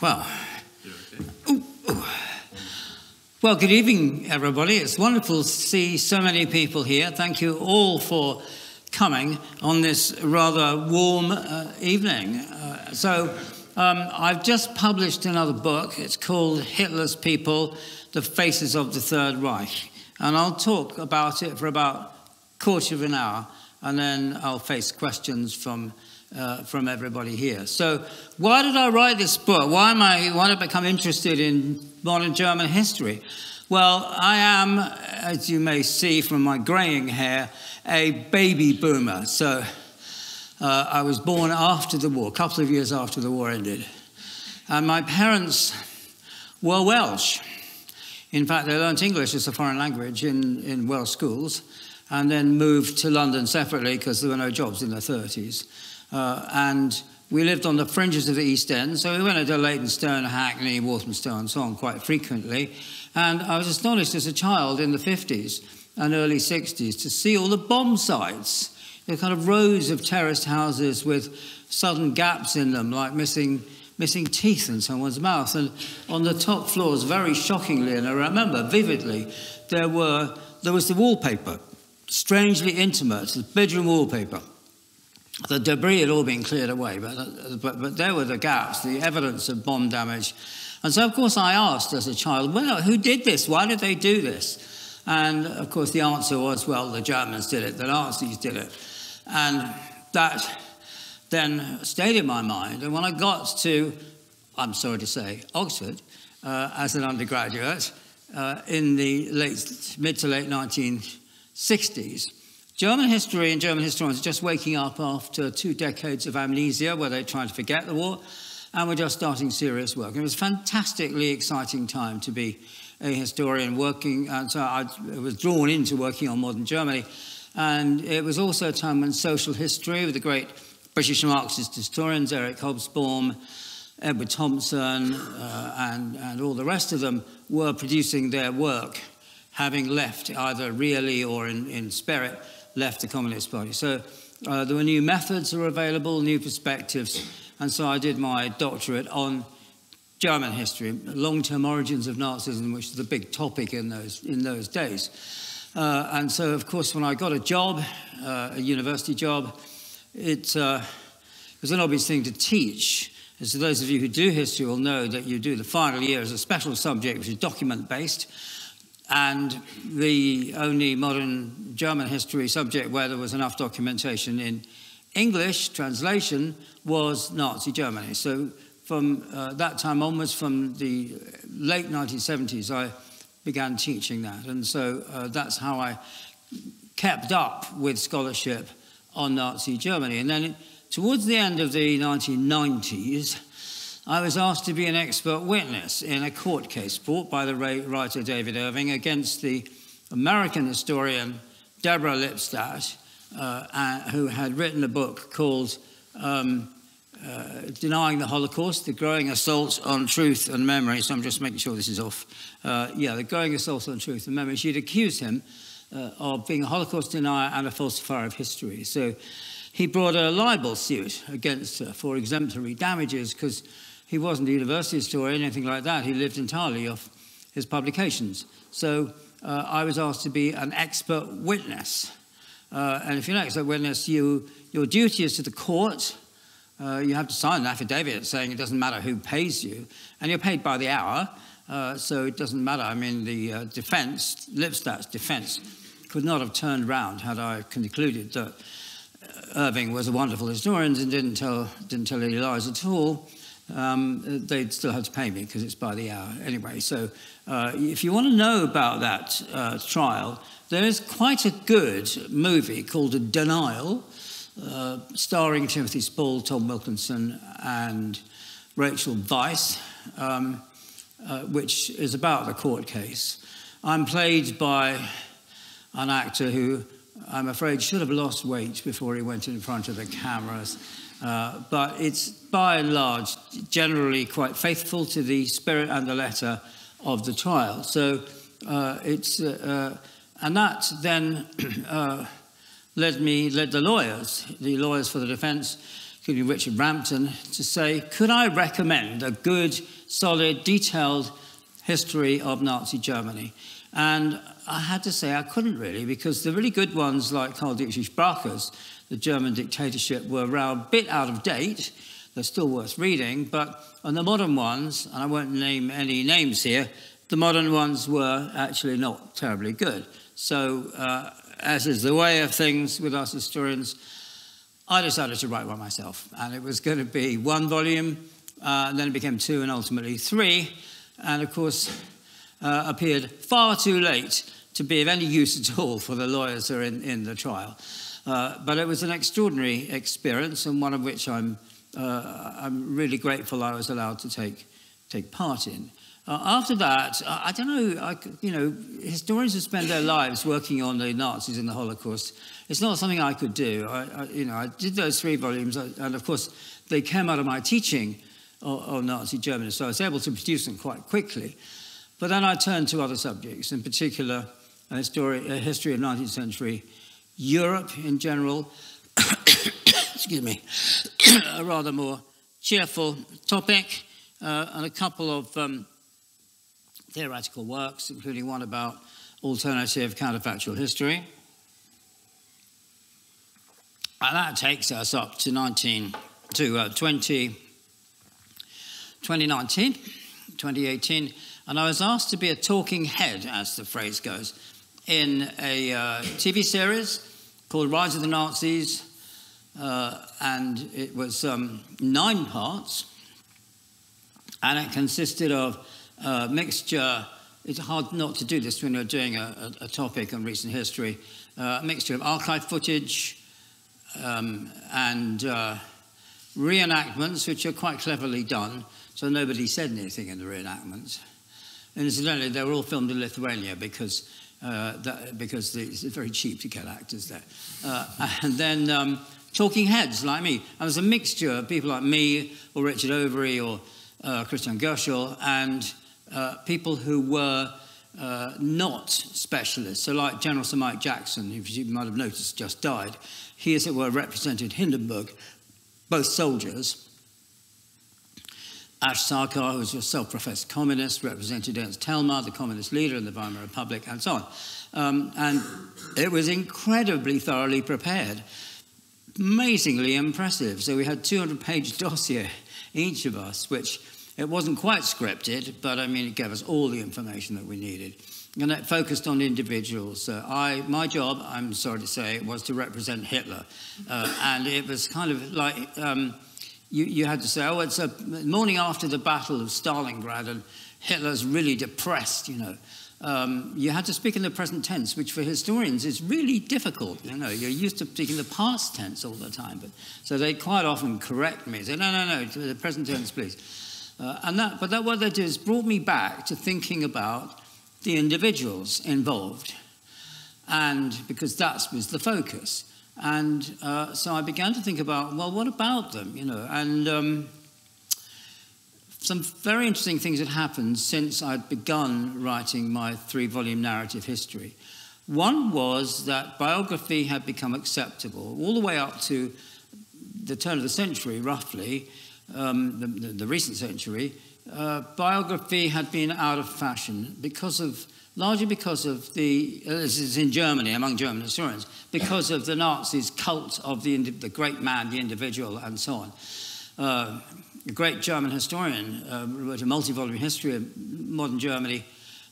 Well. Ooh, ooh. Well, good evening, everybody. It's wonderful to see so many people here. Thank you all for coming on this rather warm uh, evening. Uh, so, um, I've just published another book. It's called Hitler's People The Faces of the Third Reich. And I'll talk about it for about a quarter of an hour, and then I'll face questions from uh, from everybody here. So, why did I write this book? Why am I? Why did I become interested in modern German history? Well, I am, as you may see from my greying hair, a baby boomer. So, uh, I was born after the war, a couple of years after the war ended, and my parents were Welsh. In fact, they learnt English as a foreign language in, in Welsh schools, and then moved to London separately because there were no jobs in their 30s. Uh, and we lived on the fringes of the East End, so we went to Leytonstone, Hackney, Walthamstow, and so on quite frequently. And I was astonished as a child in the 50s and early 60s to see all the bomb sites, the kind of rows of terraced houses with sudden gaps in them, like missing, missing teeth in someone's mouth. And on the top floors, very shockingly, and I remember vividly, there, were, there was the wallpaper, strangely intimate, the bedroom wallpaper the debris had all been cleared away, but, but, but there were the gaps, the evidence of bomb damage. And so, of course, I asked as a child, well, who did this? Why did they do this? And, of course, the answer was, well, the Germans did it, the Nazis did it. And that then stayed in my mind. And when I got to, I'm sorry to say, Oxford, uh, as an undergraduate, uh, in the late, mid to late 1960s, German history and German historians are just waking up after two decades of amnesia where they tried to forget the war, and we're just starting serious work. It was a fantastically exciting time to be a historian working, and so I was drawn into working on modern Germany. And it was also a time when social history, with the great British Marxist historians, Eric Hobsbawm, Edward Thompson, uh, and, and all the rest of them, were producing their work, having left either really or in, in spirit left the Communist Party. So uh, there were new methods that were available, new perspectives, and so I did my doctorate on German history, long-term origins of Nazism, which was the big topic in those, in those days. Uh, and so, of course, when I got a job, uh, a university job, it uh, was an obvious thing to teach. As those of you who do history will know that you do the final year as a special subject, which is document-based, and the only modern German history subject where there was enough documentation in English translation was Nazi Germany. So from uh, that time onwards, from the late 1970s, I began teaching that. And so uh, that's how I kept up with scholarship on Nazi Germany. And then towards the end of the 1990s, I was asked to be an expert witness in a court case brought by the writer David Irving against the American historian Deborah Lipstadt, uh, who had written a book called um, uh, Denying the Holocaust, The Growing Assault on Truth and Memory. So I'm just making sure this is off. Uh, yeah, The Growing Assault on Truth and Memory. She'd accused him uh, of being a Holocaust denier and a falsifier of history. So he brought a libel suit against her for exemplary damages because he wasn't a university historian, anything like that. He lived entirely off his publications. So uh, I was asked to be an expert witness. Uh, and if you're an expert witness, you, your duty is to the court. Uh, you have to sign an affidavit saying it doesn't matter who pays you, and you're paid by the hour, uh, so it doesn't matter. I mean, the uh, defense, Lipstadt's defense, could not have turned round had I concluded that Irving was a wonderful historian and didn't tell, didn't tell any lies at all um, they'd still have to pay me because it's by the hour anyway. So uh, if you want to know about that uh, trial, there is quite a good movie called *A Denial, uh, starring Timothy Spall, Tom Wilkinson, and Rachel Weisz, um, uh, which is about the court case. I'm played by an actor who I'm afraid should have lost weight before he went in front of the cameras. Uh, but it's by and large generally quite faithful to the spirit and the letter of the trial. So uh, it's, uh, uh and that then uh, led me, led the lawyers, the lawyers for the defense, including Richard Rampton, to say, could I recommend a good, solid, detailed history of Nazi Germany? And I had to say I couldn't really, because the really good ones like Karl Dietrich Bracher's, the German dictatorship, were a bit out of date. They're still worth reading, but on the modern ones, and I won't name any names here, the modern ones were actually not terribly good. So, uh, as is the way of things with us historians, I decided to write one myself. And it was going to be one volume, uh, and then it became two, and ultimately three. And of course, uh, appeared far too late to be of any use at all for the lawyers who are in, in the trial. Uh, but it was an extraordinary experience, and one of which I'm, uh, I'm really grateful I was allowed to take, take part in. Uh, after that, I, I don't know, I, you know, historians who spend their lives working on the Nazis and the Holocaust, it's not something I could do. I, I you know, I did those three volumes, uh, and of course, they came out of my teaching on, Nazi Germany, so I was able to produce them quite quickly. But then I turned to other subjects, in particular, a, story, a history of 19th century Europe in general, excuse me, a rather more cheerful topic, uh, and a couple of um, theoretical works, including one about alternative counterfactual history. And that takes us up to 19 to uh, 20, 2019, 2018, and I was asked to be a talking head, as the phrase goes, in a uh, TV series called Rise of the Nazis, uh, and it was um, nine parts, and it consisted of uh, mixture, it's hard not to do this when you're doing a, a, a topic on recent history, uh, a mixture of archive footage um, and uh, reenactments, which are quite cleverly done, so nobody said anything in the reenactments. Incidentally, they were all filmed in Lithuania because, uh, that, because it's very cheap to get actors there. Uh, and then um, talking heads like me. And there's a mixture of people like me or Richard Overy or uh, Christian Goeschel and uh, people who were uh, not specialists. So, like General Sir Mike Jackson, who you might have noticed just died, he, as it were, represented Hindenburg, both soldiers. Ash Sarkar, who was a self professed communist, represented Ernst Thälmann, the communist leader in the Weimar Republic, and so on. Um, and it was incredibly thoroughly prepared, amazingly impressive. So we had 200 page dossier, each of us, which it wasn't quite scripted, but I mean, it gave us all the information that we needed. And it focused on individuals. So I, my job, I'm sorry to say, was to represent Hitler. Uh, and it was kind of like um, you, you had to say, oh, it's a morning after the Battle of Stalingrad, and Hitler's really depressed, you know. Um, you had to speak in the present tense, which for historians is really difficult. You know, you're used to speaking the past tense all the time. But, so they quite often correct me, say, no, no, no, the present tense, please. Uh, and that, but that, what that did brought me back to thinking about the individuals involved, and because that was the focus. And uh, so I began to think about, well, what about them, you know? And um, some very interesting things had happened since I'd begun writing my three-volume narrative history. One was that biography had become acceptable all the way up to the turn of the century, roughly, um, the, the, recent century, uh, biography had been out of fashion because of, largely because of the, uh, this is in Germany, among German historians, because of the Nazis' cult of the, the great man, the individual, and so on. Uh, a great German historian uh, wrote a multi-volume history of modern Germany,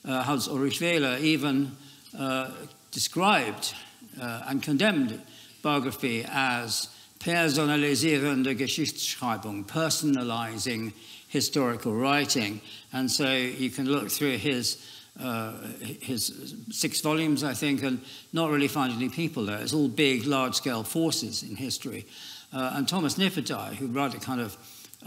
uh, Hans Ulrich Wehler, even uh, described and condemned biography as personalisierende Geschichtsschreibung, personalizing historical writing. And so you can look through his, uh, his six volumes, I think, and not really find any people there. It's all big, large-scale forces in history. Uh, and Thomas Nipperdey, who wrote a kind of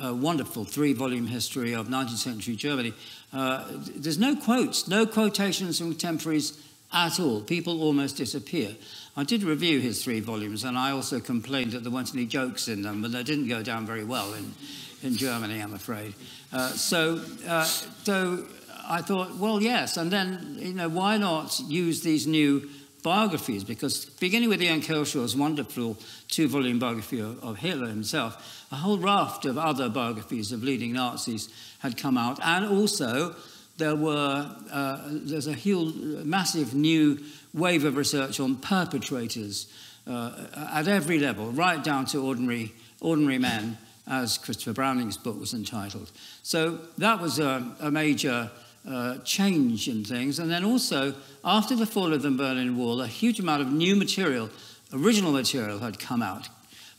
uh, wonderful three-volume history of 19th century Germany, uh, there's no quotes, no quotations from contemporaries at all. People almost disappear. I did review his three volumes, and I also complained that there weren't any jokes in them, but they didn't go down very well in, in Germany, I'm afraid. Uh, so, so I thought, well, yes, and then, you know, why not use these new biographies, because beginning with Ian Kershaw's wonderful two-volume biography of, of, Hitler himself, a whole raft of other biographies of leading Nazis had come out, and also there were uh, there's a huge, massive new wave of research on perpetrators uh, at every level, right down to ordinary ordinary men, as Christopher Browning's book was entitled. So that was a, a major uh, change in things. And then also, after the fall of the Berlin Wall, a huge amount of new material, original material, had come out.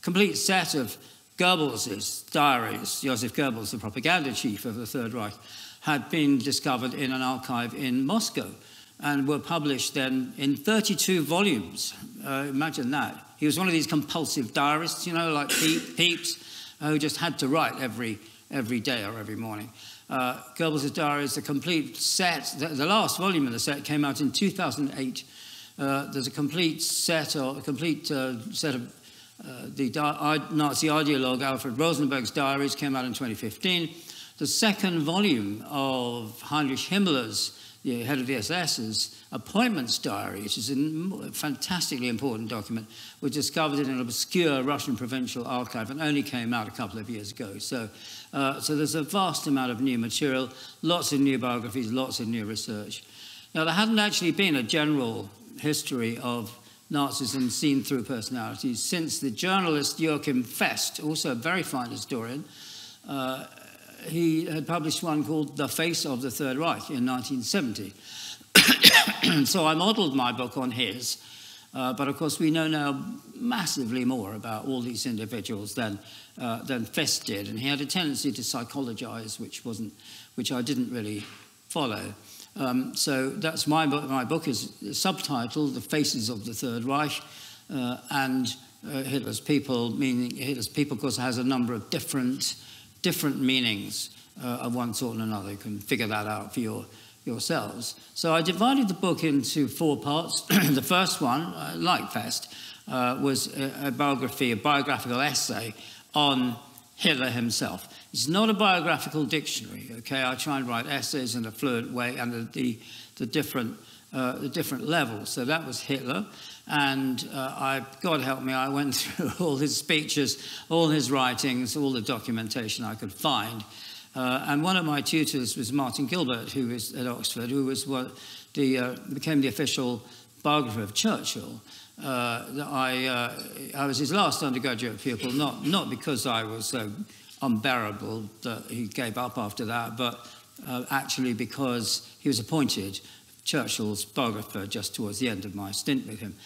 Complete set of Goebbels' diaries, Joseph Goebbels, the propaganda chief of the Third Reich, had been discovered in an archive in Moscow and were published then in 32 volumes. Uh, imagine that. He was one of these compulsive diarists, you know, like Pepys, uh, who just had to write every, every day or every morning. Uh, Goebbels' Diary is a complete set. The, the, last volume of the set came out in 2008. Uh, there's a complete set, or a complete uh, set of uh, the Nazi ideologue Alfred Rosenberg's diaries came out in 2015. The second volume of Heinrich Himmler's, the head of the SS's appointments diary, which is a fantastically important document, was discovered in an obscure Russian provincial archive and only came out a couple of years ago. So uh, so there's a vast amount of new material, lots of new biographies, lots of new research. Now, there hadn't actually been a general history of Nazism seen through personalities since the journalist Joachim Fest, also a very fine historian, uh, he had published one called The Face of the Third Reich in 1970. so I modeled my book on his. Uh, but of course, we know now massively more about all these individuals than, uh, than Fest did. And he had a tendency to psychologize, which, wasn't, which I didn't really follow. Um, so that's my book. My book is subtitled The Faces of the Third Reich. Uh, and uh, Hitler's people, meaning Hitler's people, of course, has a number of different, different meanings uh, of one sort and another. You can figure that out for your yourselves. So I divided the book into four parts. the first one, uh, like Fest, uh, was a, a, biography, a biographical essay on Hitler himself. It's not a biographical dictionary, okay? I try and write essays in a fluent way the, the, the different, uh, the different levels. So that was Hitler. And uh, I, God help me, I went through all his speeches, all his writings, all the documentation I could find. Uh, and one of my tutors was Martin Gilbert, who was at Oxford, who was what the, uh, became the official biographer of Churchill. Uh, I, uh, I was his last undergraduate pupil, not, not because I was so unbearable that he gave up after that, but uh, actually because he was appointed Churchill's biographer just towards the end of my stint with him.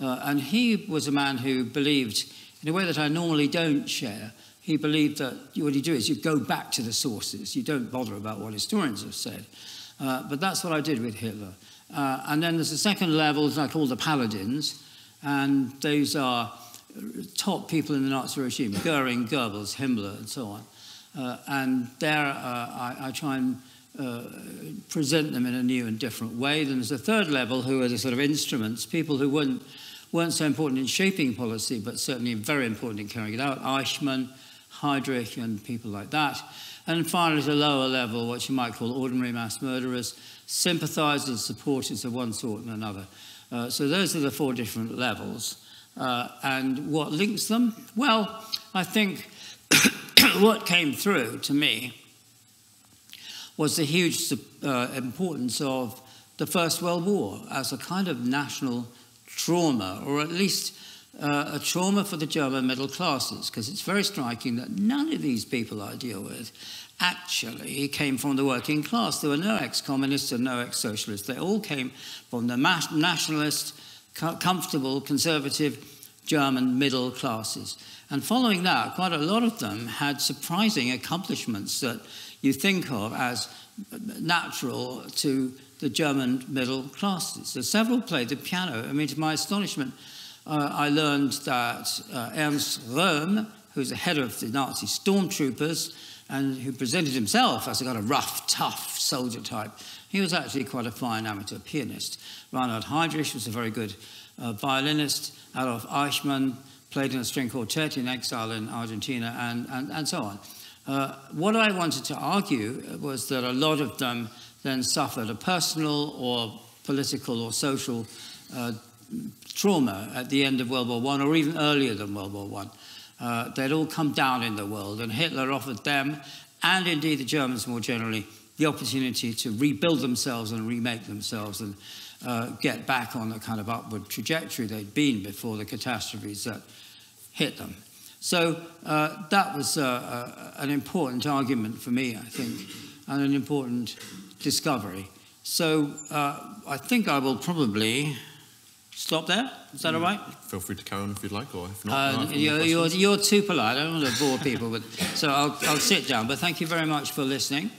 Uh, and he was a man who believed, in a way that I normally don't share, he believed that what you do is you go back to the sources. You don't bother about what historians have said. Uh, but that's what I did with Hitler. Uh, and then there's a second level that I call the paladins, and those are top people in the Nazi regime, Goering, Goebbels, Himmler, and so on. Uh, and there uh, I, I, try and uh, present them in a new and different way. Then there's a third level who are the sort of instruments, people who weren't, weren't so important in shaping policy, but certainly very important in carrying it out. Eichmann, Heydrich and people like that. And finally, at a lower level, what you might call ordinary mass murderers, sympathizers, supporters of one sort and another. Uh, so those are the four different levels. Uh, and what links them? Well, I think what came through to me was the huge uh, importance of the First World War as a kind of national trauma, or at least uh, a trauma for the German middle classes, because it's very striking that none of these people I deal with actually came from the working class. There were no ex-communists and no ex-socialists. They all came from the nationalist, comfortable, conservative German middle classes. And following that, quite a lot of them had surprising accomplishments that you think of as natural to the German middle classes. So several played the piano. I mean, to my astonishment, uh, I learned that uh, Ernst Röhm, who's the head of the Nazi stormtroopers and who presented himself as a kind of rough, tough soldier type, he was actually quite a fine amateur pianist. Reinhard Heydrich was a very good uh, violinist. Adolf Eichmann played in a string quartet in exile in Argentina, and, and, and so on. Uh, what I wanted to argue was that a lot of them then suffered a personal or political or social uh, trauma at the end of World War One, or even earlier than World War One. Uh, they'd all come down in the world, and Hitler offered them, and indeed the Germans more generally, the opportunity to rebuild themselves and remake themselves and uh, get back on the kind of upward trajectory they'd been before the catastrophes that hit them. So uh, that was uh, uh, an important argument for me, I think, and an important discovery. So uh, I think I will probably stop there. Is that mm. all right? Feel free to carry on if you'd like, or if not. Uh, you're, you're, you're, too polite. I don't want to bore people, but, so I'll, I'll sit down. But thank you very much for listening,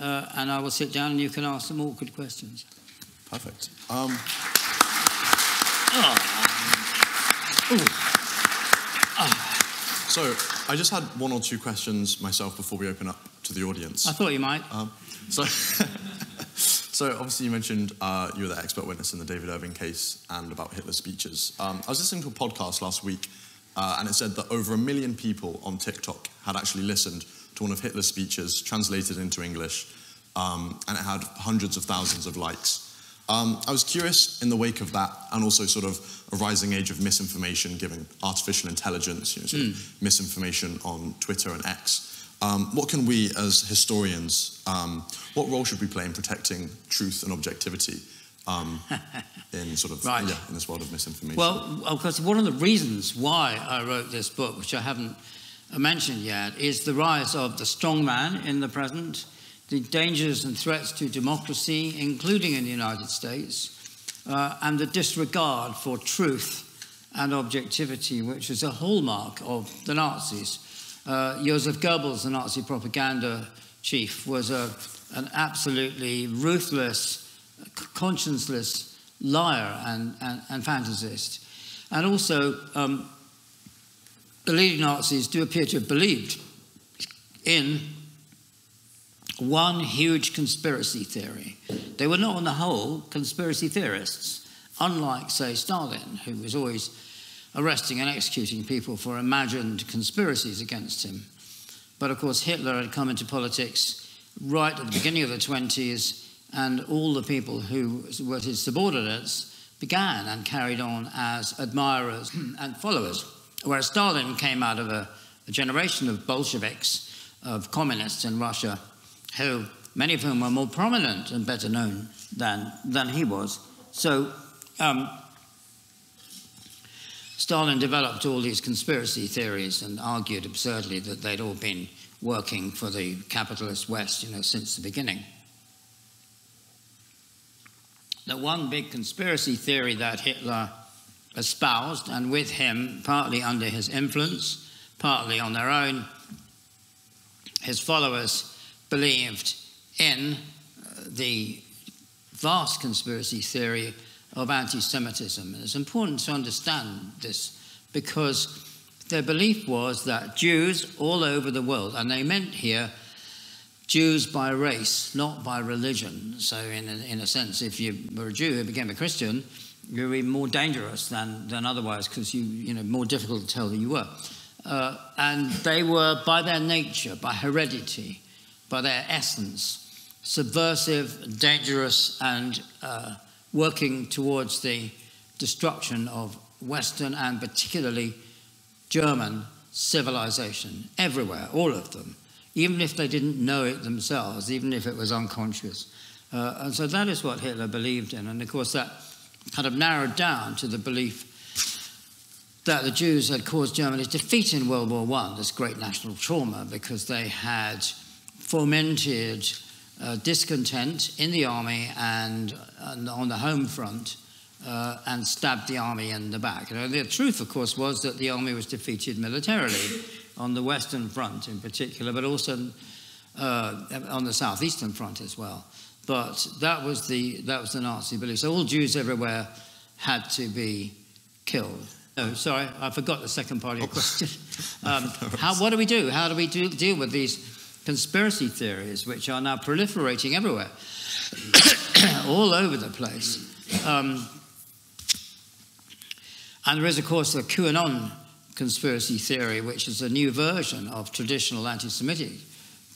uh, and I will sit down and you can ask some awkward questions. Perfect. Um, oh. So I just had one or two questions myself before we open up to the audience. I thought you might. Um, so, so obviously you mentioned uh, you were the expert witness in the David Irving case and about Hitler's speeches. Um, I was listening to a podcast last week, uh, and it said that over a million people on TikTok had actually listened to one of Hitler's speeches translated into English, um, and it had hundreds of thousands of likes. Um, I was curious in the wake of that, and also sort of a rising age of misinformation, given artificial intelligence, you know, sort mm. of hmm. misinformation on Twitter and X. Um, what can we, as historians, um, what role should we play in protecting truth and objectivity um, in sort of right. yeah, in this world of misinformation? Well, of course, one of the reasons why I wrote this book, which I haven't mentioned yet, is the rise of the strongman in the present the dangers and threats to democracy, including in the United States, uh, and the disregard for truth and objectivity, which is a hallmark of the Nazis. Uh, Joseph Goebbels, the Nazi propaganda chief, was a, an absolutely ruthless, conscienceless liar and, and, and fantasist. And also, um, the leading Nazis do appear to have believed in one huge conspiracy theory. They were not, on the whole, conspiracy theorists, unlike, say, Stalin, who was always arresting and executing people for imagined conspiracies against him. But of course, Hitler had come into politics right at the beginning of the 20s, and all the people who were his subordinates began and carried on as admirers and followers. Whereas Stalin came out of a, a generation of Bolsheviks, of communists in Russia, who, many of whom were more prominent and better known than, than he was. So um, Stalin developed all these conspiracy theories and argued absurdly that they'd all been working for the capitalist West, you know, since the beginning. The one big conspiracy theory that Hitler espoused, and with him, partly under his influence, partly on their own, his followers believed in uh, the vast conspiracy theory of anti Semitism. And it's important to understand this because their belief was that Jews all over the world, and they meant here Jews by race, not by religion. So, in a, in a sense, if you were a Jew who became a Christian, you were even more dangerous than, than otherwise because you, you know, more difficult to tell who you were. Uh, and they were, by their nature, by heredity, by their essence, subversive, dangerous, and uh, working towards the destruction of Western and particularly German civilization everywhere, all of them, even if they didn't know it themselves, even if it was unconscious. Uh, and so that is what Hitler believed in. And of course, that kind of narrowed down to the belief that the Jews had caused Germany's defeat in World War I, this great national trauma, because they had fomented uh, discontent in the army and, and on the home front uh, and stabbed the army in the back. The truth, of course, was that the army was defeated militarily on the Western Front in particular, but also uh, on the Southeastern Front as well. But that was, the, that was the Nazi belief. So all Jews everywhere had to be killed. No, sorry, I forgot the second part of your question. Um, how, what do we do? How do we do, deal with these conspiracy theories, which are now proliferating everywhere, all over the place. Um, and there is, of course, the QAnon conspiracy theory, which is a new version of traditional anti Semitic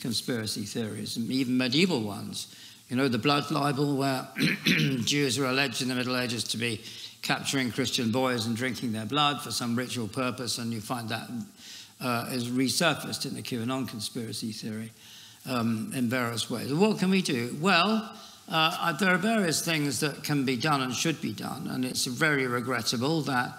conspiracy theories, and even medieval ones. You know, the blood libel, where Jews were alleged in the Middle Ages to be capturing Christian boys and drinking their blood for some ritual purpose, and you find that uh, is resurfaced in the QAnon conspiracy theory um, in various ways. What can we do? Well, uh, there are various things that can be done and should be done, and it's very regrettable that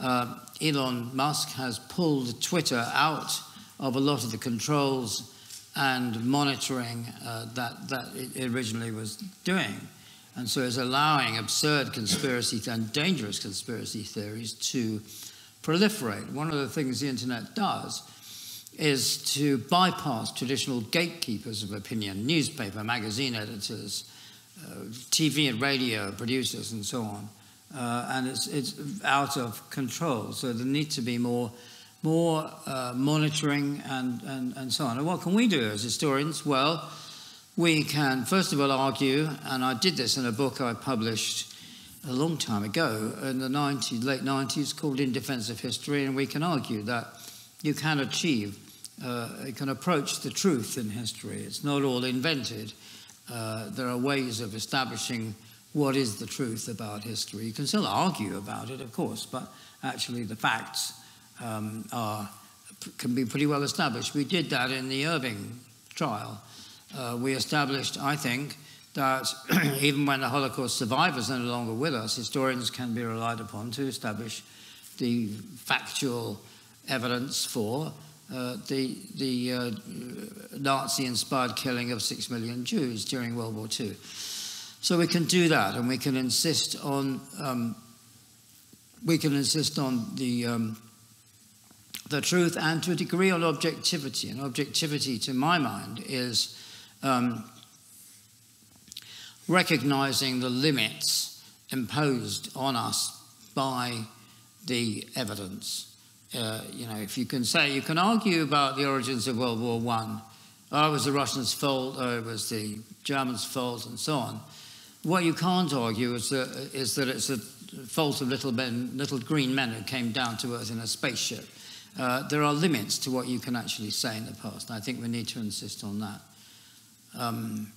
uh, Elon Musk has pulled Twitter out of a lot of the controls and monitoring uh, that, that it originally was doing. And so is allowing absurd conspiracy and dangerous conspiracy theories to proliferate. One of the things the internet does is to bypass traditional gatekeepers of opinion, newspaper, magazine editors, uh, TV and radio producers, and so on. Uh, and it's, it's out of control. So there needs to be more, more uh, monitoring and, and, and so on. And what can we do as historians? Well, we can, first of all, argue, and I did this in a book I published a long time ago in the 90s, late 90s called In Defense of History, and we can argue that you can achieve, uh, you can approach the truth in history. It's not all invented. Uh, there are ways of establishing what is the truth about history. You can still argue about it, of course, but actually the facts um, are, can be pretty well established. We did that in the Irving trial. Uh, we established, I think, that even when the Holocaust survivors are no longer with us, historians can be relied upon to establish the factual evidence for uh, the, the uh, Nazi inspired killing of six million Jews during World War II. So we can do that and we can insist on. Um, we can insist on the, um, the truth and to a degree on objectivity. And objectivity, to my mind, is um, recognizing the limits imposed on us by the evidence. Uh, you know, if you can say, you can argue about the origins of World War One. Oh, it was the Russians' fault, oh, it was the Germans' fault, and so on. What you can't argue is that, is that it's the fault of little men, little green men who came down to Earth in a spaceship. Uh, there are limits to what you can actually say in the past, and I think we need to insist on that. Um,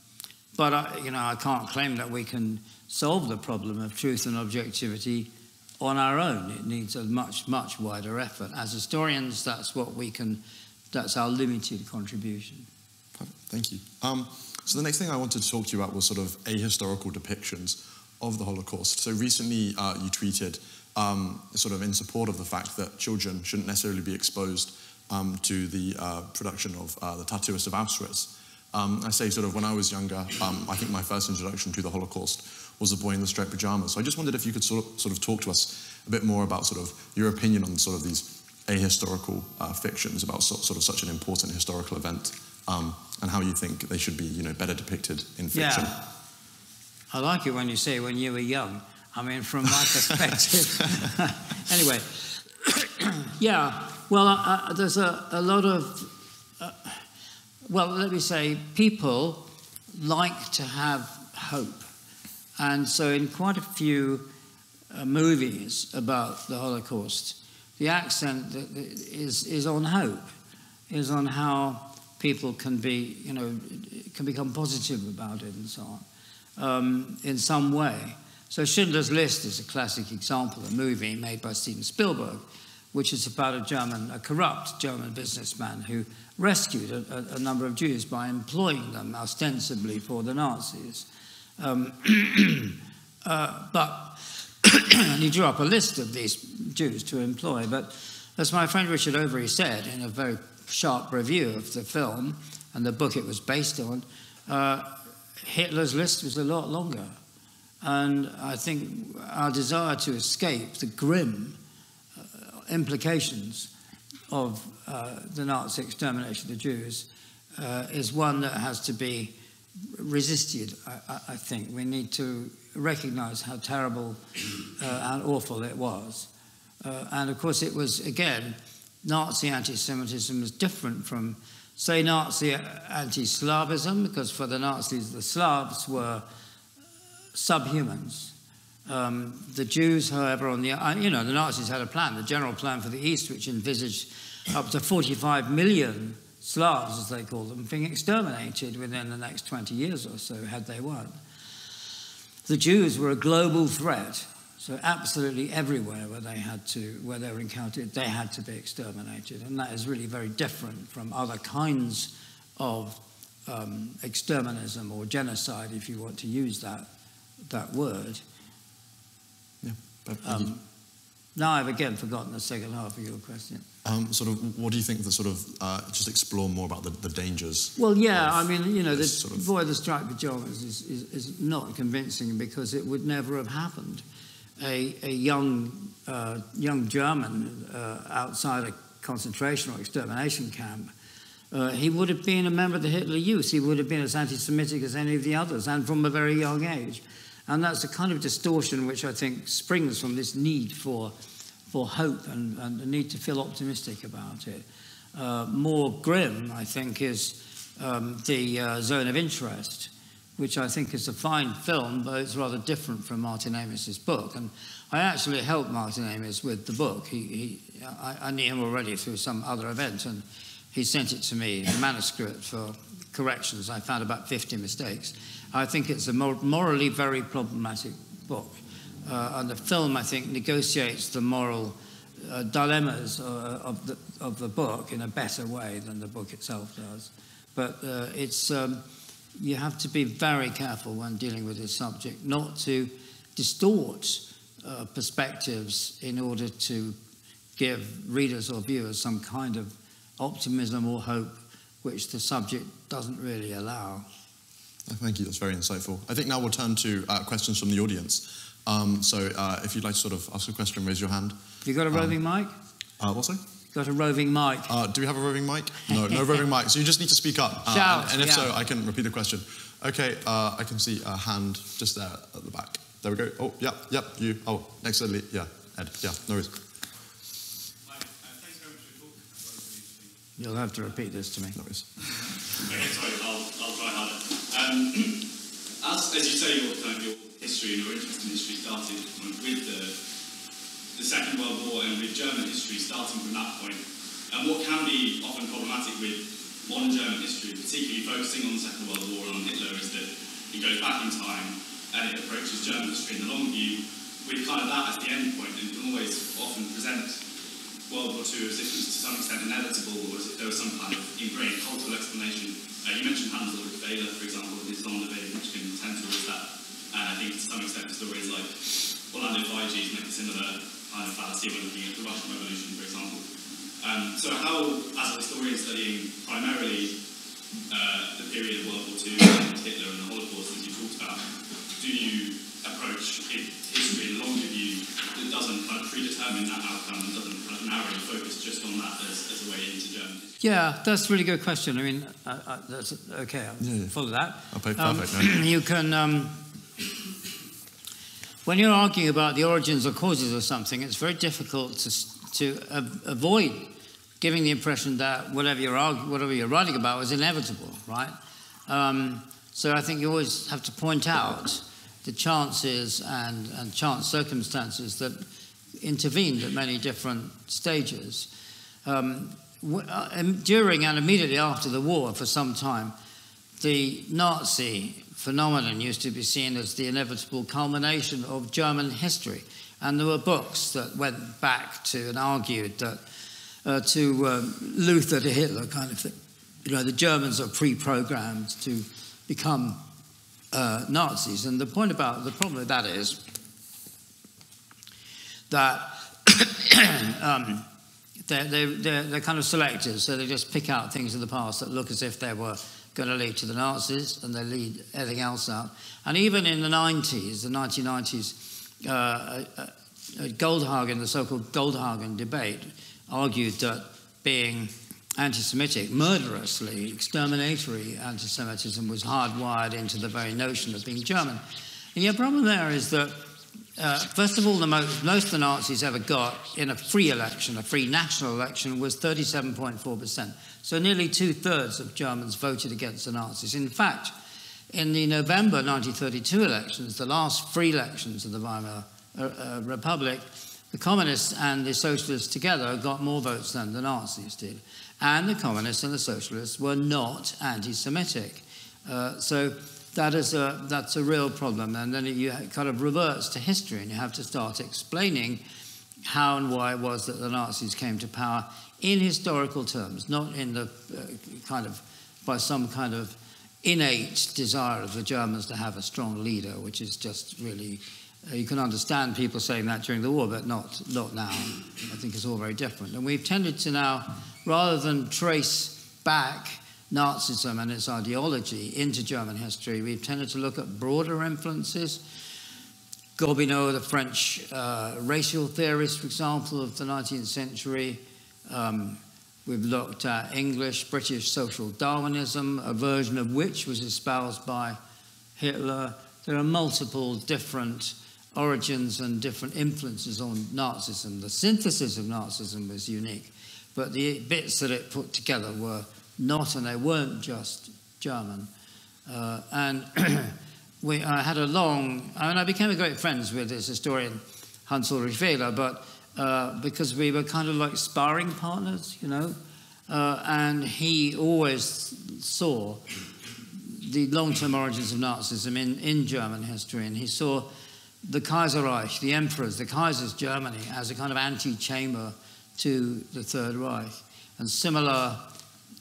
but I, you know, I can't claim that we can solve the problem of truth and objectivity on our own. It needs a much, much wider effort. As historians, that's what we can, that's our limited contribution. Thank you. Um, so the next thing I wanted to talk to you about was sort of ahistorical depictions of the Holocaust. So recently uh, you tweeted um, sort of in support of the fact that children shouldn't necessarily be exposed um, to the uh, production of uh, the tattooist of Auschwitz. Um, I say sort of when I was younger, um, I think my first introduction to the Holocaust was a boy in the striped pajamas. So I just wondered if you could sort of, sort of talk to us a bit more about sort of your opinion on sort of these ahistorical uh, fictions about so, sort of such an important historical event um, and how you think they should be, you know, better depicted in fiction. Yeah. I like it when you say when you were young. I mean, from my perspective. anyway, yeah. Well, there's a, a lot of well, let me say, people like to have hope. And so, in quite a few uh, movies about the Holocaust, the accent is, is on hope, is on how people can be, you know, can become positive about it and so on um, in some way. So, Schindler's List is a classic example, a movie made by Steven Spielberg, which is about a German, a corrupt German businessman who rescued a, a, number of Jews by employing them ostensibly for the Nazis. Um, uh, but he drew up a list of these Jews to employ. But as my friend Richard Overy said in a very sharp review of the film and the book it was based on, uh, Hitler's list was a lot longer. And I think our desire to escape the grim uh, implications of uh, the Nazi extermination of the Jews uh, is one that has to be resisted, I, I think. We need to recognize how terrible uh, and awful it was. Uh, and of course, it was, again, Nazi anti Semitism was different from, say, Nazi anti Slavism, because for the Nazis, the Slavs were subhumans. Um, the Jews, however, on the uh, you know the Nazis had a plan, the general plan for the East, which envisaged up to 45 million Slavs, as they call them, being exterminated within the next 20 years or so, had they won. The Jews were a global threat, So absolutely everywhere where they had to, where they were encountered, they had to be exterminated, and that is really very different from other kinds of um, exterminism or genocide, if you want to use that that word. Um, now I've again forgotten the second half of your question. Um, sort of, what do you think that sort of uh, just explore more about the, the dangers? Well, yeah, I mean, you know, the sort of... boy, the striped pajamas is, is, is, not convincing because it would never have happened. A, a young uh, young German uh, outside a concentration or extermination camp, uh, he would have been a member of the Hitler Youth. He would have been as anti-Semitic as any of the others, and from a very young age. And that's a kind of distortion which I think springs from this need for for hope and, and the need to feel optimistic about it. Uh, more grim, I think, is um, the uh, Zone of Interest, which I think is a fine film, but it's rather different from Martin Amis's book. And I actually helped Martin Amis with the book. He, he, I, I knew him already through some other event, and he sent it to me, the manuscript for corrections. I found about 50 mistakes. I think it's a morally very problematic book. Uh, and the film, I think, negotiates the moral uh, dilemmas uh, of, the, of the book in a better way than the book itself does. But uh, it's, um, you have to be very careful when dealing with this subject not to distort uh, perspectives in order to give readers or viewers some kind of optimism or hope which the subject doesn't really allow. Thank you, that's very insightful. I think now we'll turn to uh, questions from the audience. Um, so uh, if you'd like to sort of ask a question, raise your hand. You got a roving um, mic? Uh, what's that? Got a roving mic? Uh, do we have a roving mic? No, no roving mic. So you just need to speak up. Uh, Shout, and, and, if yeah. so, I can repeat the question. Okay, uh, I can see a hand just there at the back. There we go. Oh, yeah, yeah, you. Oh, next to Lee. Yeah, Ed. Yeah, no worries. You'll have to repeat this to me. No worries. Um, as, as you say, your, kind of your history and your interest in history started with the, the Second World War and with German history starting from that point. And what can be often problematic with modern German history, particularly focusing on the Second World War and on Hitler, is that it goes back in time and it approaches German history in the long view with kind of that as the end point and can always often present World War II as if it was to some extent inevitable or as if there was some kind of ingrained cultural explanation. Uh, you mentioned Hans Ulrich Wehler, for example, with his Sonderweg, which can tend towards that and I think to some extent stories like Orlando Figes make a similar kind of fallacy when looking at the Russian Revolution, for example. Um, so how, as a historian studying primarily uh, the period of World War II and Hitler and the Holocaust, as you talked about, do you approach history in a longer view that doesn't kind of predetermine that outcome and doesn't kind of narrowly focus just on that as, as a way into German history? Yeah, that's a really good question. I mean, uh, uh, that's okay. I'll yeah, yeah. follow that. Okay, perfect. Um, you can. Um, when you're arguing about the origins or causes of something, it's very difficult to, to avoid giving the impression that whatever you're, whatever you're writing about was inevitable, right? Um, so I think you always have to point out the chances and, and chance circumstances that intervened at many different stages. Um, uh, during and immediately after the war, for some time, the Nazi phenomenon used to be seen as the inevitable culmination of German history. And there were books that went back to and argued that uh, to um, Luther to Hitler kind of thing. You know, the Germans are pre-programmed to become uh, Nazis. And the point about the problem with that is that um, they're, they're, they're, kind of selective, so they just pick out things in the past that look as if they were going to lead to the Nazis and they lead everything else out. And even in the 90s, the 1990s, uh, uh, uh, Goldhagen, the so called Goldhagen debate, argued that being anti Semitic, murderously, exterminatory anti Semitism was hardwired into the very notion of being German. And the problem there is that, uh, first of all, the most, most the Nazis ever got in a free election, a free national election, was 37.4%. So nearly two thirds of Germans voted against the Nazis. In fact, in the November 1932 elections, the last free elections of the Weimar uh, uh, Republic, the communists and the socialists together got more votes than the Nazis did. And the communists and the socialists were not anti Semitic. Uh, so that is a, that's a real problem. And then you kind of reverts to history and you have to start explaining how and why it was that the Nazis came to power in historical terms, not in the uh, kind of by some kind of innate desire of the Germans to have a strong leader, which is just really uh, you can understand people saying that during the war, but not not now. I think it's all very different, and we've tended to now, rather than trace back Nazism and its ideology into German history, we've tended to look at broader influences. Gobineau, the French uh, racial theorist, for example, of the 19th century. Um, we've looked at English, British social Darwinism, a version of which was espoused by Hitler. There are multiple different origins and different influences on Nazism. The synthesis of Nazism was unique, but the bits that it put together were not, and they weren't just German. Uh, and we, I had a long, I mean, I became great friends with this historian, Hans Ulrich Wehler, but uh, because we were kind of like sparring partners, you know, uh, and he always saw the long-term origins of Nazism in, in German history, and he saw the Kaiserreich, the emperors, the Kaiser's Germany, as a kind of antechamber to the Third Reich. And similar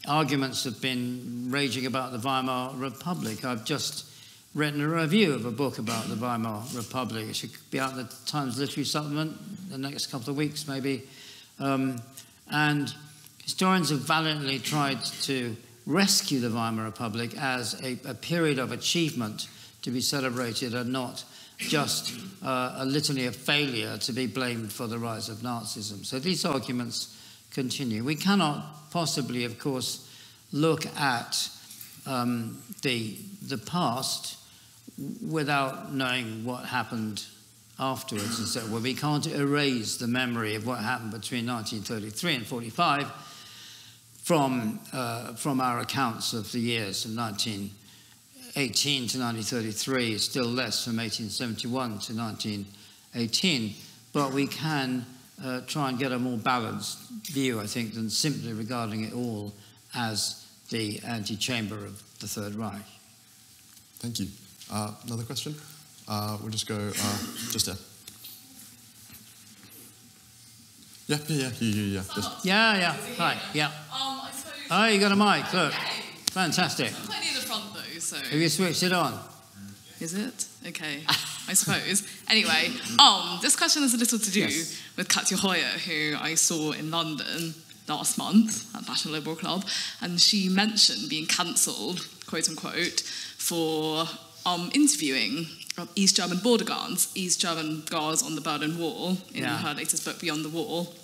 arguments have been raging about the Weimar Republic. I've just written a review of a book about the Weimar Republic. It should be out in the Times Literary Supplement the next couple of weeks, maybe. Um, and historians have valiantly tried to rescue the Weimar Republic as a, a period of achievement to be celebrated and not just uh, a litany of failure to be blamed for the rise of Nazism. So these arguments continue. We cannot possibly, of course, look at um, the, the past without knowing what happened afterwards. And so, well, we can't erase the memory of what happened between 1933 and 45 from, uh, from our accounts of the years of 1918 to 1933, still less from 1871 to 1918. But we can uh, try and get a more balanced view, I think, than simply regarding it all as the antechamber of the Third Reich. Thank you. Uh, another question? Uh, we'll just go uh, just there. Yeah, yeah, yeah, yeah, yeah. Just. Yeah, yeah. Hi, yeah. Um, Oh, you got a mic. Look, fantastic. I'm near the front though, so. Have you switched it on? Is it? Okay, I suppose. Anyway, um, this question has a little to do yes. with Katja Hoyer, who I saw in London last month at National Liberal Club, and she mentioned being cancelled, quote unquote, for um, interviewing East German border guards, East German guards on the Berlin Wall in yeah. her latest book, Beyond the Wall.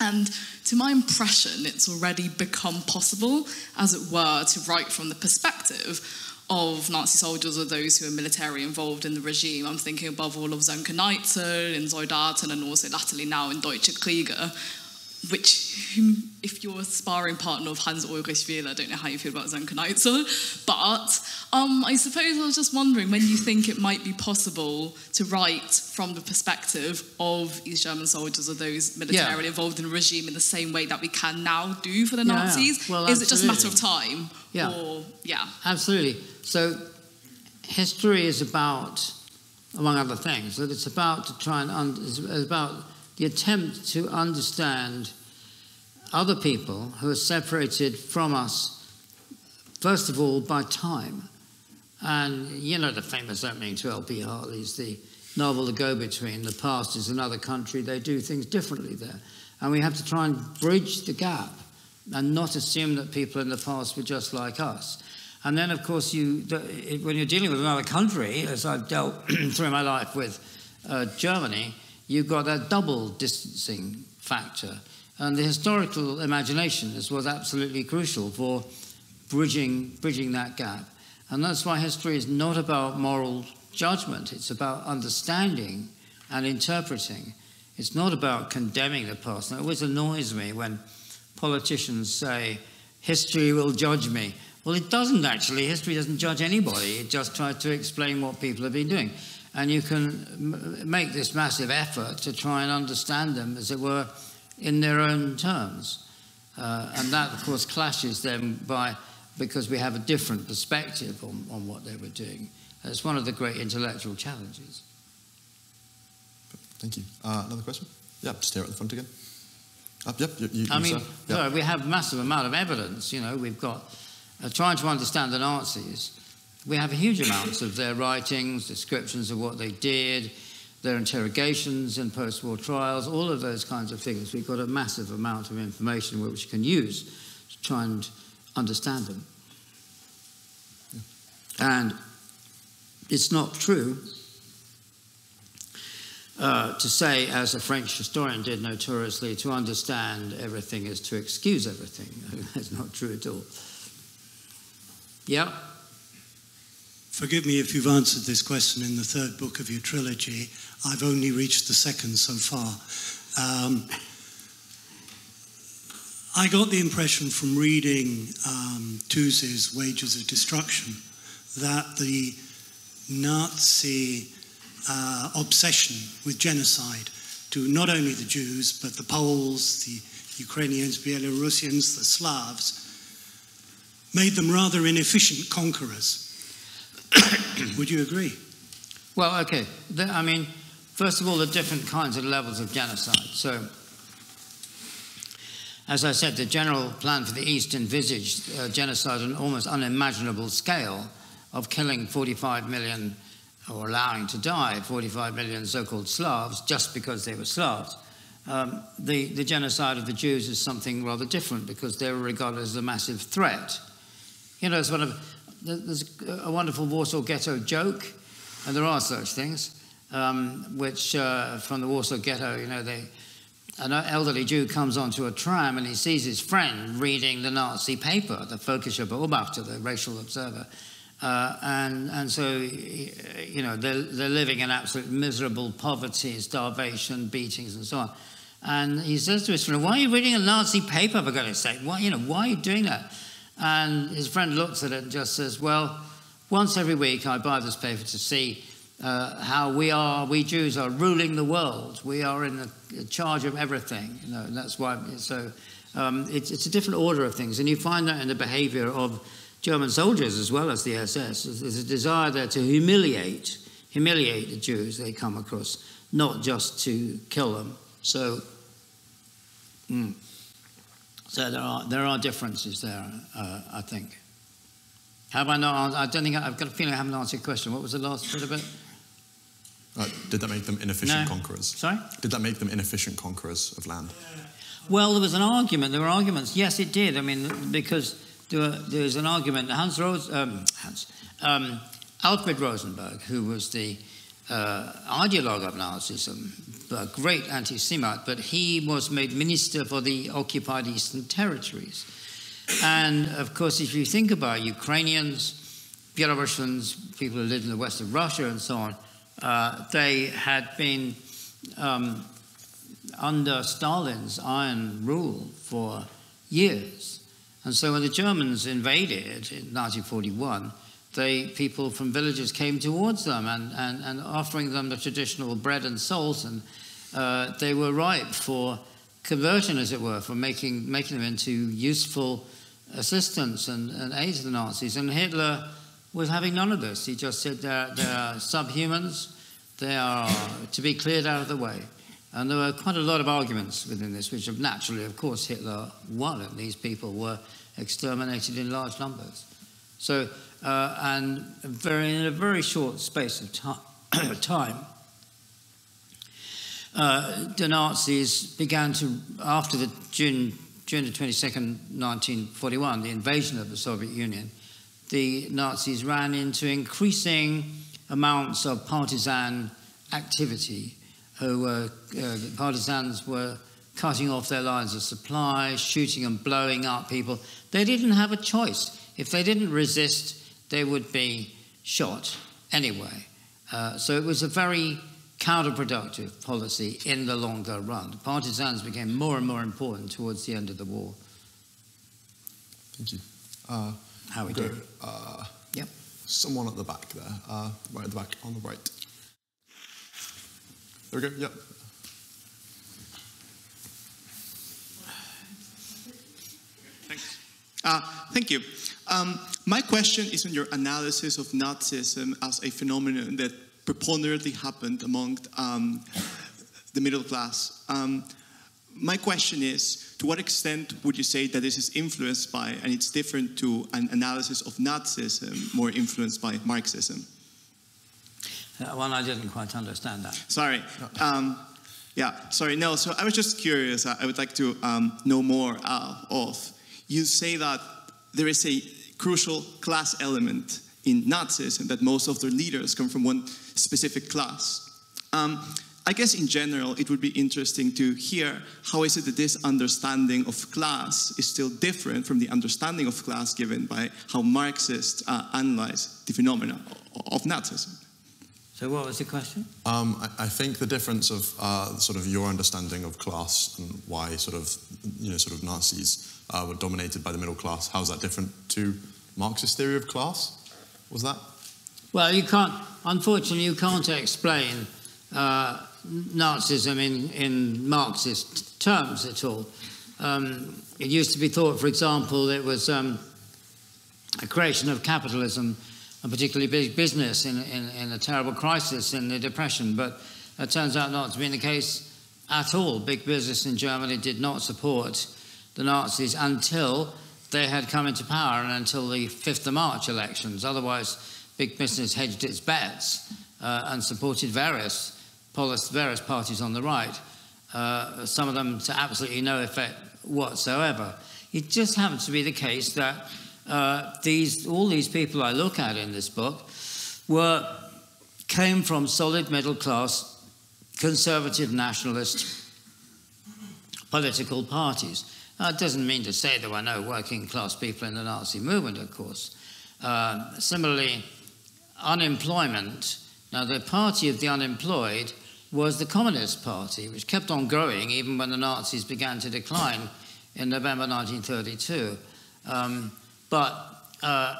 And to my impression, it's already become possible, as it were, to write from the perspective of Nazi soldiers or those who are military involved in the regime. I'm thinking above all of Sönke Neitzel in Soldaten and also latterly now in Deutsche Krieger, which, if you're a sparring partner of Hans Ulrich Wehler, I don't know how you feel about Sönke Neitzel, but um, I suppose I was just wondering when you think it might be possible to write from the perspective of these German soldiers or those militarily yeah. involved in the regime in the same way that we can now do for the yeah, Nazis. Well, Is it just a matter of time? Yeah. Or, yeah. Absolutely. So history is about, among other things, that it's about to try and it's about the attempt to understand other people who are separated from us, first of all, by time. And you know the famous opening to L.P. Hartley's, the novel The Go-Between, the past is another country, they do things differently there. And we have to try and bridge the gap and not assume that people in the past were just like us. And then, of course, you, when you're dealing with another country, as I've dealt through my life with uh, Germany, you've got that double distancing factor. And the historical imagination is, was absolutely crucial for bridging, bridging that gap. And that's why history is not about moral judgment, it's about understanding and interpreting. It's not about condemning the past. And it always annoys me when politicians say, history will judge me. Well, it doesn't actually. History doesn't judge anybody. It just tries to explain what people have been doing and you can make this massive effort to try and understand them, as it were, in their own terms. Uh, and that, of course, clashes then by because we have a different perspective on, on what they were doing. It's one of the great intellectual challenges. Thank you. Uh, another question? Yeah, just here at the front again. Up, yep, you, you, I mean, yeah. we have massive amount of evidence. You know, we've got trying to understand the Nazis. We have a huge amounts of their writings, descriptions of what they did, their interrogations and post-war trials, all of those kinds of things. We've got a massive amount of information which we can use to try and understand them. And it's not true uh, to say, as a French historian did notoriously, to understand everything is to excuse everything. That's not true at all. Yeah? Forgive me if you've answered this question in the third book of your trilogy. I've only reached the second so far. Um, I got the impression from reading um, Wages of Destruction that the Nazi uh, obsession with genocide to not only the Jews, but the Poles, the Ukrainians, Belarusians, the Slavs, made them rather inefficient conquerors. Would you agree? Well, okay. The, I mean, first of all, the different kinds of levels of genocide. So, as I said, the general plan for the East envisaged uh, genocide on an almost unimaginable scale of killing 45 million or allowing to die 45 million so-called Slavs just because they were Slavs. Um, the, the genocide of the Jews is something rather different because they were regarded as a massive threat. You know, it's one of, there's a wonderful Warsaw Ghetto joke, and there are such things, um, which uh, from the Warsaw Ghetto, you know, they, an elderly Jew comes onto a tram and he sees his friend reading the Nazi paper, the Völkischer Beobachter, the racial observer, uh, and, and so, you know, they're, they're living in absolute miserable poverty, starvation, beatings, and so on. And he says to his friend, Why are you reading a Nazi paper, for goodness sake? Why, you know, why are you doing that? And his friend looks at it and just says, Well, once every week I buy this paper to see uh, how we are, we Jews are ruling the world. We are in the charge of everything. You know, that's why. So um, it's, it's a different order of things. And you find that in the behavior of German soldiers as well as the SS. There's a desire there to humiliate, humiliate the Jews they come across, not just to kill them. So, mm, so there are there are differences there, uh, I think. Have I not? answered? I don't think I, have got a feeling I haven't answered your question. What was the last bit of it? Uh, did that make them inefficient no. conquerors? Sorry? Did that make them inefficient conquerors of land? Well, there was an argument. There were arguments. Yes, it did. I mean, because there, there was an argument. Hans, Rose, um, Hans um, Alfred Rosenberg, who was the uh, ideologue of Nazism, a great anti Semite, but he was made minister for the occupied Eastern territories. And of course, if you think about Ukrainians, Belarusians, people who lived in the west of Russia, and so on, uh, they had been um, under Stalin's iron rule for years. And so when the Germans invaded in 1941, they, people from villages came towards them and, and, and offering them the traditional bread and salt, and uh, they were ripe for conversion, as it were, for making, making them into useful assistants and, and aid to the Nazis. And Hitler was having none of this. He just said they're, they're subhumans, they are to be cleared out of the way. And there were quite a lot of arguments within this, which naturally, of course, Hitler won, and these people were exterminated in large numbers. So, uh, and very, in a very short space of time, uh, the Nazis began to, after the June, June the 22nd, 1941, the invasion of the Soviet Union, the Nazis ran into increasing amounts of partisan activity who were, uh, partisans were cutting off their lines of supply, shooting and blowing up people. They didn't have a choice. If they didn't resist, they would be shot anyway. Uh, so it was a very counterproductive policy in the longer run. The partisans became more and more important towards the end of the war. Thank you. Uh, How we do? Uh, yep. Someone at the back there, uh, right at the back, on the right. There we go, yep. Thanks. Uh, thank you. Um, my question is on your analysis of Nazism as a phenomenon that preponderantly happened among um, the middle class. Um, my question is to what extent would you say that this is influenced by, and it's different to an analysis of Nazism, more influenced by Marxism? That one I didn't quite understand that. Sorry. Um, yeah, sorry. No, so I was just curious. I would like to um, know more uh, of. You say that there is a crucial class element in Nazism, that most of their leaders come from one specific class. Um, I guess in general, it would be interesting to hear how is it that this understanding of class is still different from the understanding of class given by how Marxists uh, analyze the phenomena of Nazism. So, what was the question? Um, I, I, think the difference of uh, sort of your understanding of class and why sort of you know sort of Nazis uh, were dominated by the middle class. How is that different to Marxist theory of class? Was that? Well, you can't. Unfortunately, you can't explain uh, Nazism in, in Marxist terms at all. Um, it used to be thought, for example, it was um, a creation of capitalism, and particularly big business, in, in, in, a terrible crisis in the Depression. But it turns out not to be the case at all. Big business in Germany did not support the Nazis until they had come into power and until the 5th of March elections. Otherwise, big business hedged its bets uh, and supported various various parties on the right, uh, some of them to absolutely no effect whatsoever. It just happens to be the case that uh, these, all these people I look at in this book were, came from solid middle class, conservative nationalist political parties. Now, it doesn't mean to say there were no working class people in the Nazi movement, of course. Uh, similarly, unemployment. Now, the party of the unemployed was the Communist Party, which kept on growing even when the Nazis began to decline in November 1932. Um, but uh,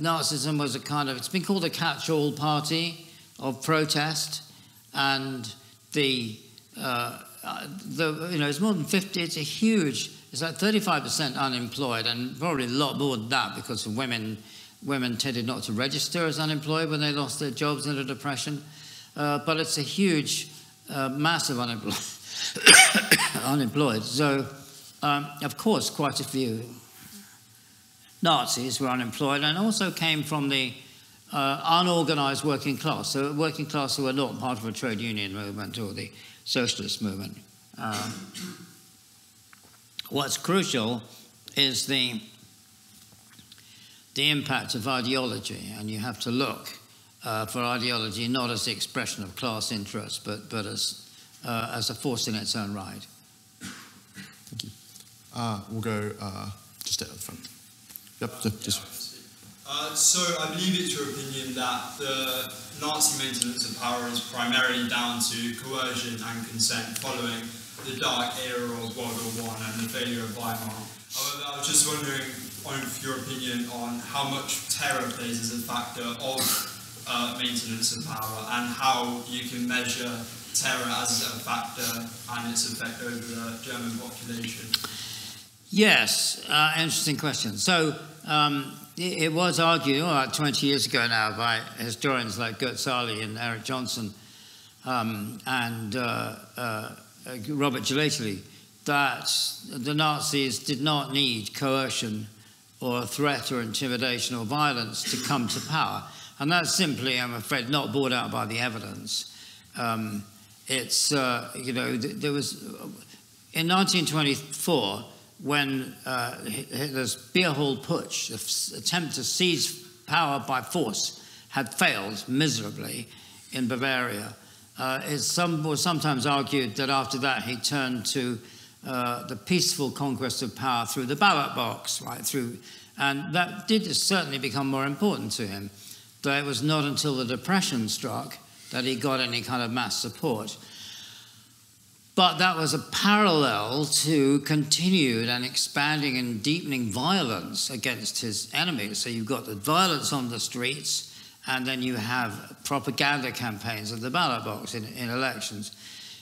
Nazism was a kind of, it's been called a catch all party of protest, and the, uh, the, you know, it's more than 50, it's a huge, it's like 35% unemployed, and probably a lot more than that because of women. Women tended not to register as unemployed when they lost their jobs in the Depression. Uh, but it's a huge, uh, massive unemployed. unemployed. So, um, of course, quite a few Nazis were unemployed and also came from the uh, unorganized working class, so working class who were not part of a trade union movement or the socialist movement. Um, what's crucial is the, the impact of ideology, and you have to look uh, for ideology not as the expression of class interests, but, but as, uh, as a force in its own right. Thank you. Uh, we'll go uh, just at the front. Yep, just. Uh, so I believe it's your opinion that the Nazi maintenance of power is primarily down to coercion and consent following the dark era of World War One and the failure of Weimar. However, I was just wondering, on your opinion on how much terror plays as a factor of uh, maintenance of power and how you can measure terror as a factor and its effect over the German population? Yes, uh, interesting question. So um, it, it, was argued about 20 years ago now by historians like Gert Sahle and Eric Johnson um, and uh, uh, Robert Gellately that the Nazis did not need coercion or threat or intimidation or violence to come to power. And that's simply, I'm afraid, not borne out by the evidence. Um, it's, uh, you know, th- there was, in 1924, when uh, Hitler's beer hall putsch, the attempt to seize power by force, had failed miserably in Bavaria, uh, it some, was sometimes argued that after that he turned to uh, the peaceful conquest of power through the ballot box, right through, and that did certainly become more important to him Though it was not until the Depression struck that he got any kind of mass support. But that was a parallel to continued and expanding and deepening violence against his enemies. So you've got the violence on the streets, and then you have propaganda campaigns at the ballot box in, in elections.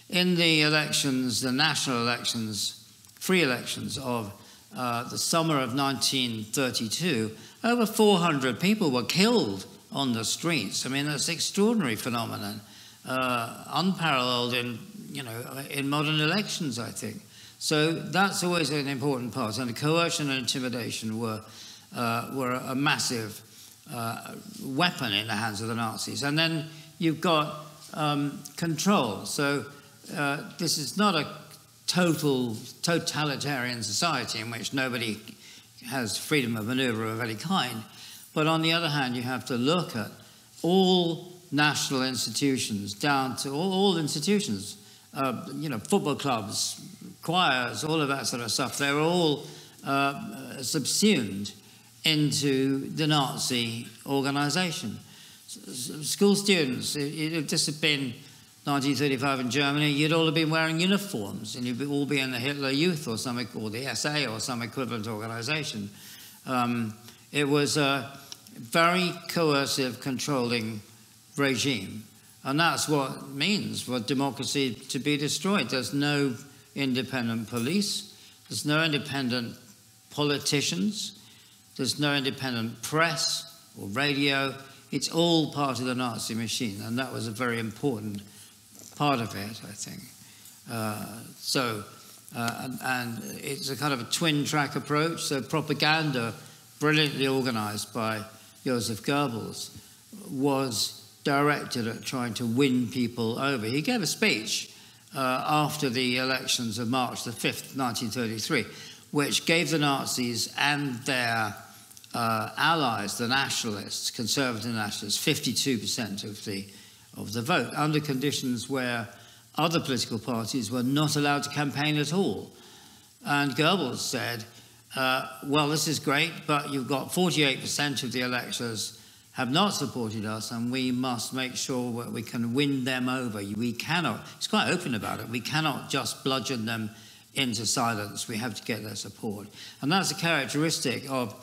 In the elections, the national elections, free elections of uh, the summer of 1932, over 400 people were killed on the streets. I mean, that's an extraordinary phenomenon, uh, unparalleled in, you know, in modern elections, I think. So that's always an important part. And coercion and intimidation were, uh, were a massive uh, weapon in the hands of the Nazis. And then you've got um, control. So uh, this is not a total totalitarian society in which nobody has freedom of maneuver of any kind. But on the other hand, you have to look at all national institutions, down to all, all institutions, uh, you know, football clubs, choirs, all of that sort of stuff. They're all uh, subsumed into the Nazi organization. School students, if this had been 1935 in Germany, you'd all have been wearing uniforms and you'd all be in the Hitler Youth or something, or the SA or some equivalent organization. Um, it was a very coercive, controlling regime. And that's what it means for democracy to be destroyed. There's no independent police, there's no independent politicians, there's no independent press or radio. It's all part of the Nazi machine, and that was a very important part of it, I think. Uh, so, uh, and, and, it's a kind of a twin track approach. So, propaganda, brilliantly organized by Joseph Goebbels, was directed at trying to win people over. He gave a speech uh, after the elections of March the 5th, 1933, which gave the Nazis and their uh, allies, the nationalists, conservative nationalists, 52% of the, of the vote, under conditions where other political parties were not allowed to campaign at all. And Goebbels said, uh, well, this is great, but you've got 48% of the electors have not supported us, and we must make sure that we can win them over. We cannot, it's quite open about it, we cannot just bludgeon them into silence. We have to get their support. And that's a characteristic of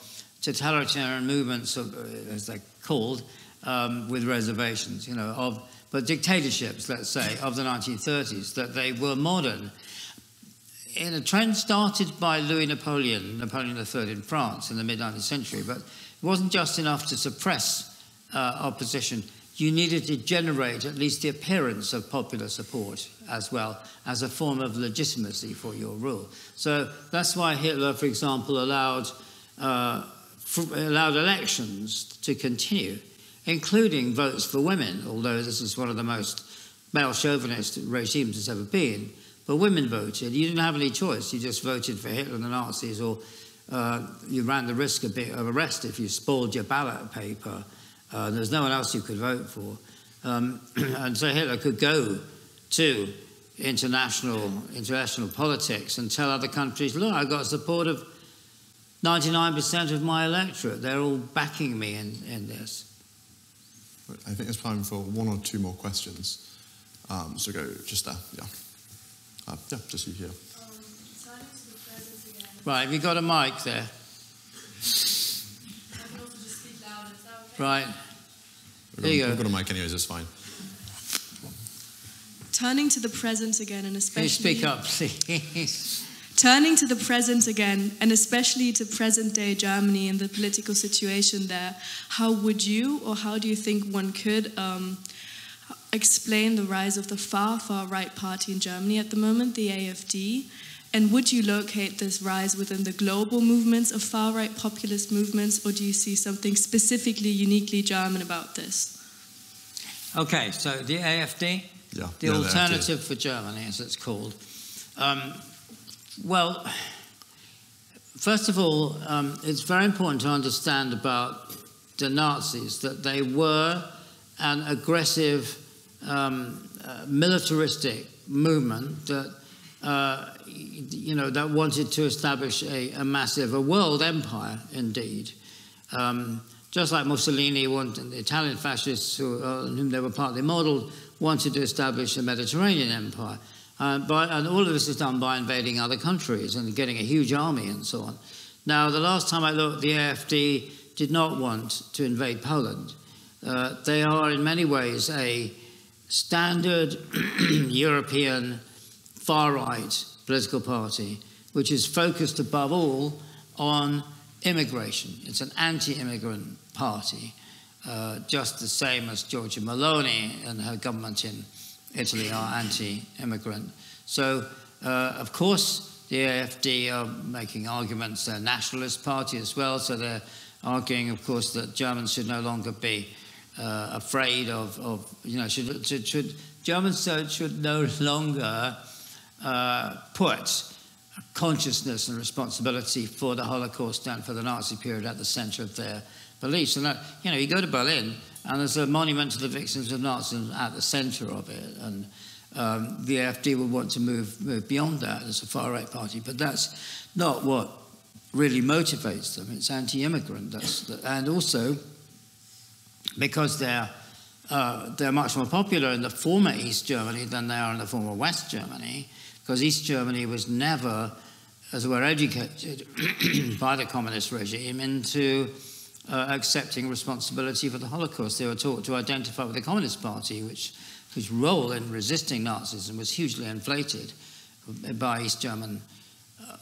totalitarian movements, uh, as they're called, um, with reservations, you know, of, but dictatorships, let's say, of the 1930s, that they were modern. In a trend started by Louis Napoleon, Napoleon III in France in the mid 19th century, but it wasn't just enough to suppress uh, opposition. You needed to generate at least the appearance of popular support as well as a form of legitimacy for your rule. So that's why Hitler, for example, allowed uh, allowed elections to continue, including votes for women, although this is one of the most male chauvinist regimes there's ever been. But women voted. You didn't have any choice. You just voted for Hitler and the Nazis, or uh, you ran the risk a bit of arrest if you spoiled your ballot paper. Uh, there was no one else you could vote for. Um, and so Hitler could go to international, international politics and tell other countries, look, I've got support of 99% of my electorate, they're all backing me in, in this. I think it's time for one or two more questions. Um, so go just there, yeah. Uh, yeah, just you here. Right, have you got a mic there? Right. There you go. We've got a mic anyways, it's fine. Turning to the present again, and especially. Can you speak up, please? Turning to the present again, and especially to present day Germany and the political situation there, how would you, or how do you think one could, um, explain the rise of the far, far right party in Germany at the moment, the AFD? And would you locate this rise within the global movements of far right populist movements, or do you see something specifically uniquely German about this? Okay, so the AFD, yeah, the yeah, Alternative for Germany, as it's called. Um, well, first of all, um, it's very important to understand about the Nazis that they were an aggressive, um, uh, militaristic movement that, uh, you know, that wanted to establish a, a massive, a world empire, indeed. Um, just like Mussolini wanted, the Italian fascists, who, uh, whom they were partly modeled, wanted to establish a Mediterranean empire. Uh, and all of this is done by invading other countries and getting a huge army and so on. Now, the last time I looked, the AFD did not want to invade Poland. Uh, they are, in many ways, a standard European far right political party, which is focused above all on immigration. It's an anti-immigrant party, uh, just the same as Giorgia Meloni and her government in Italy are anti-immigrant. So, uh, of course, the AFD are making arguments. They're a nationalist party as well, so they're arguing, of course, that Germans should no longer be uh, afraid of, of, you know, should, should, should Germans should no longer uh, put consciousness and responsibility for the Holocaust and for the Nazi period at the center of their beliefs. And that, you know, you go to Berlin and there's a monument to the victims of Nazism at the center of it. And um, the AFD would want to move, move beyond that as a far right party, but that's not what really motivates them. It's anti-immigrant. and also because they're uh, they're much more popular in the former East Germany than they are in the former West Germany, because East Germany was never, as were, educated by the communist regime into uh, accepting responsibility for the Holocaust. They were taught to identify with the Communist Party, which, whose role in resisting Nazism was hugely inflated by East German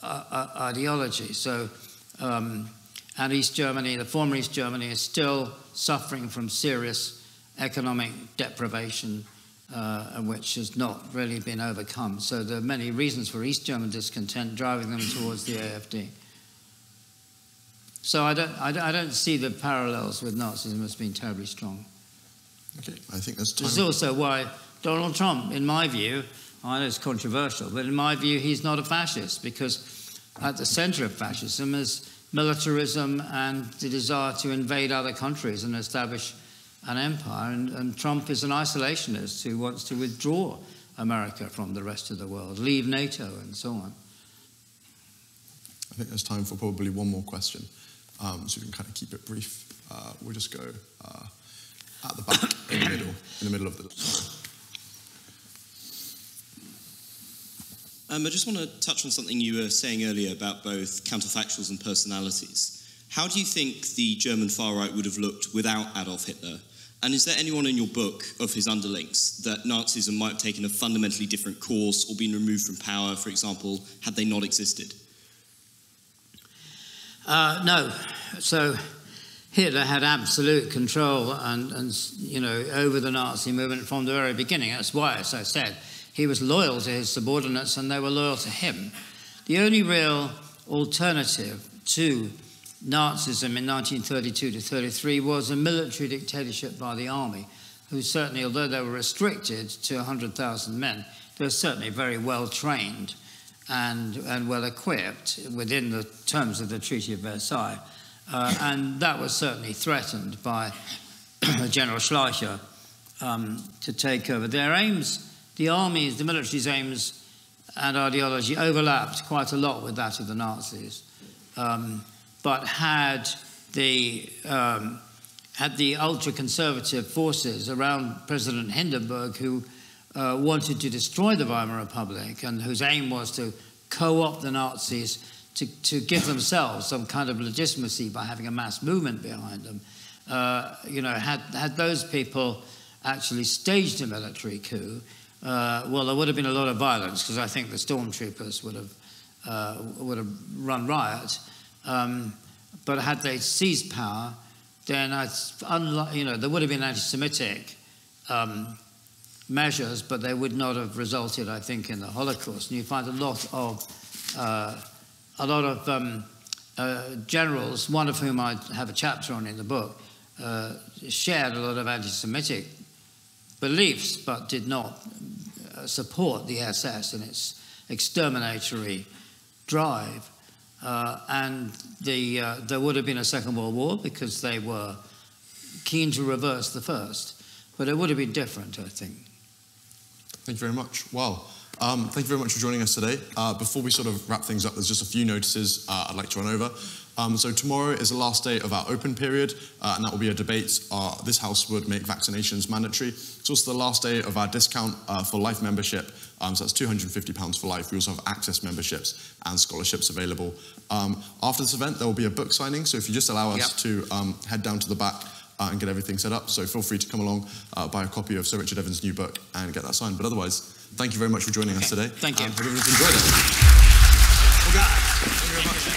uh, uh, ideology. So, um, and East Germany, the former East Germany, is still suffering from serious economic deprivation, uh, which has not really been overcome. So there are many reasons for East German discontent driving them towards the AFD. So I don't, I don't, I don't see the parallels with Nazism as being terribly strong. Okay, I think that's time. This is also why Donald Trump, in my view, I know it's controversial, but in my view, he's not a fascist because at the center of fascism is militarism and the desire to invade other countries and establish an empire. And, and, Trump is an isolationist who wants to withdraw America from the rest of the world, leave NATO, and so on. I think there's time for probably one more question, um, so we can kind of keep it brief. Uh, we'll just go uh, at the back, in the middle, in the middle of the. Um, I just want to touch on something you were saying earlier about both counterfactuals and personalities. How do you think the German far right would have looked without Adolf Hitler? And is there anyone in your book of his underlings that Nazism might have taken a fundamentally different course or been removed from power, for example, had they not existed? Uh, no. So Hitler had absolute control and, and, you know, over the Nazi movement from the very beginning. That's why, as I said, he was loyal to his subordinates and they were loyal to him. The only real alternative to Nazism in 1932 to 33 was a military dictatorship by the army, who certainly, although they were restricted to 100,000 men, they were certainly very well trained and, and well equipped within the terms of the Treaty of Versailles. Uh, and that was certainly threatened by General Schleicher um, to take over. Their aims the army's, the military's aims and ideology overlapped quite a lot with that of the Nazis, um, but had the um, had the ultra-conservative forces around President Hindenburg who uh, wanted to destroy the Weimar Republic and whose aim was to co-opt the Nazis to, to give themselves some kind of legitimacy by having a mass movement behind them. Uh, you know, had, had those people actually staged a military coup, uh, well, there would have been a lot of violence because I think the stormtroopers would have uh, would have run riot. Um, but had they seized power, then you know there would have been anti-Semitic um, measures, but they would not have resulted, I think, in the Holocaust. And you find a lot of uh, a lot of um, uh, generals, one of whom I have a chapter on in the book, uh, shared a lot of anti-Semitic beliefs, but did not uh, support the SS in its exterminatory drive. Uh, and the, uh, there would have been a Second World War because they were keen to reverse the first. But it would have been different, I think. Thank you very much. Well, um, thank you very much for joining us today. Uh, before we sort of wrap things up, there's just a few notices uh, I'd like to run over. Um, so tomorrow is the last day of our open period, uh, and that will be a debate. Uh, this House would make vaccinations mandatory. It's also the last day of our discount uh, for life membership. Um, so that's £250 for life. We also have access memberships and scholarships available. Um, after this event, there will be a book signing. So if you just allow us yep. to um, head down to the back uh, and get everything set up, so feel free to come along, uh, buy a copy of Sir Richard Evans' new book and get that signed. But otherwise, thank you very much for joining okay. us today. Thank you. Um, hope everyone's enjoyed it. Well, thank you very much.